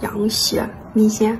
羊血米线。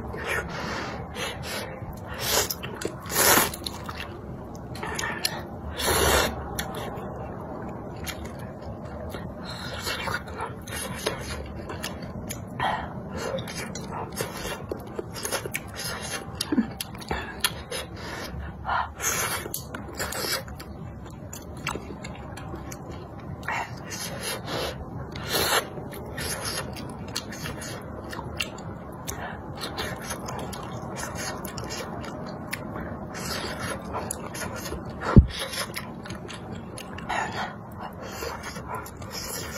ちょっと待って。